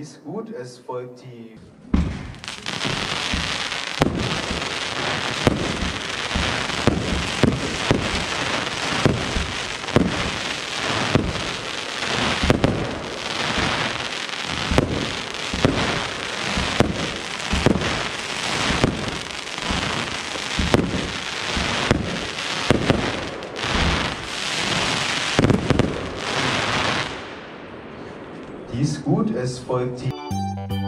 Die ist gut, es folgt die. Dies gut, es folgt die...